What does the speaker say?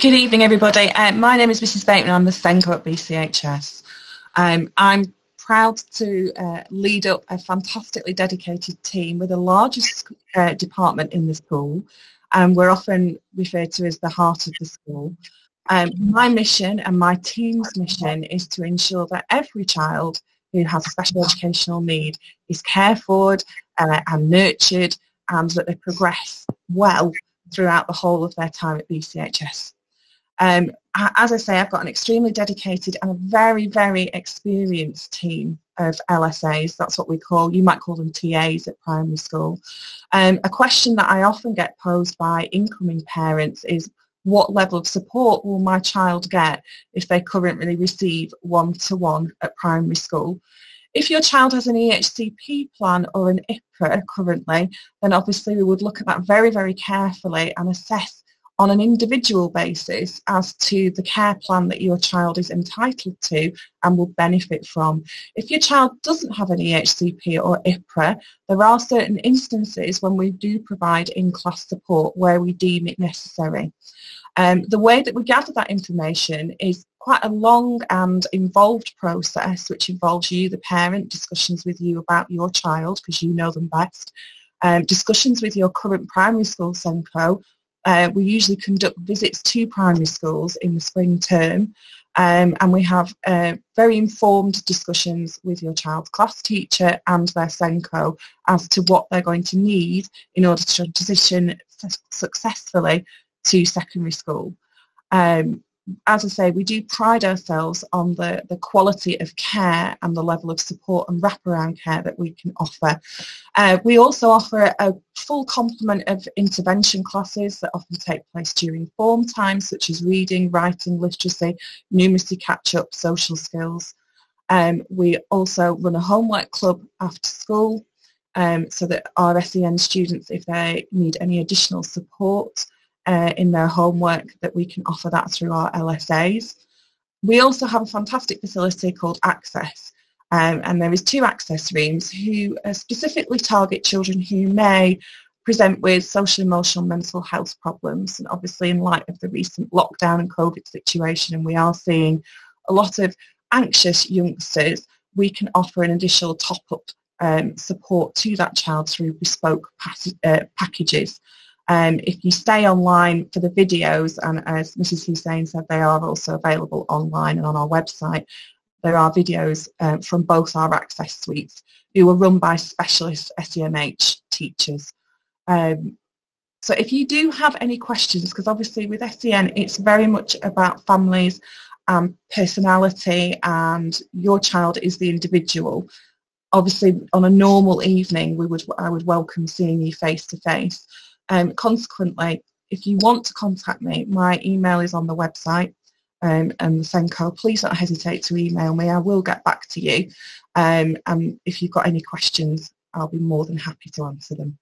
Good evening, everybody. Uh, my name is Mrs. Bateman. I'm the SENCO at BCHS. Um, I'm proud to uh, lead up a fantastically dedicated team with the largest uh, department in the school. And we're often referred to as the heart of the school. Um, my mission and my team's mission is to ensure that every child who has a special educational need is cared for uh, and nurtured and that they progress well throughout the whole of their time at BCHS. Um, as I say, I've got an extremely dedicated and a very, very experienced team of LSAs. That's what we call, you might call them TAs at primary school. Um, a question that I often get posed by incoming parents is, what level of support will my child get if they currently receive one-to-one at primary school? If your child has an EHCP plan or an IPRA currently, then obviously we would look at that very, very carefully and assess on an individual basis as to the care plan that your child is entitled to and will benefit from. If your child doesn't have an EHCP or IPRA, there are certain instances when we do provide in-class support where we deem it necessary. Um, the way that we gather that information is quite a long and involved process which involves you, the parent, discussions with you about your child because you know them best, um, discussions with your current primary school SENCO uh, we usually conduct visits to primary schools in the spring term um, and we have uh, very informed discussions with your child's class teacher and their SENCO as to what they're going to need in order to transition successfully to secondary school. Um, as I say, we do pride ourselves on the, the quality of care and the level of support and wraparound care that we can offer. Uh, we also offer a full complement of intervention classes that often take place during form time, such as reading, writing, literacy, numeracy catch-up, social skills. Um, we also run a homework club after school um, so that our SEN students, if they need any additional support, uh, in their homework that we can offer that through our LSAs. We also have a fantastic facility called Access um, and there is two access rooms who uh, specifically target children who may present with social, emotional, mental health problems and obviously in light of the recent lockdown and COVID situation and we are seeing a lot of anxious youngsters, we can offer an additional top-up um, support to that child through bespoke uh, packages. Um, if you stay online for the videos, and as Mrs. Hussain said, they are also available online and on our website, there are videos uh, from both our access suites who are run by specialist SEMH teachers. Um, so if you do have any questions, because obviously with SEN it's very much about families and personality and your child is the individual. Obviously on a normal evening we would I would welcome seeing you face to face. Um, consequently, if you want to contact me, my email is on the website um, and the SENCO. Please don't hesitate to email me. I will get back to you. Um, and if you've got any questions, I'll be more than happy to answer them.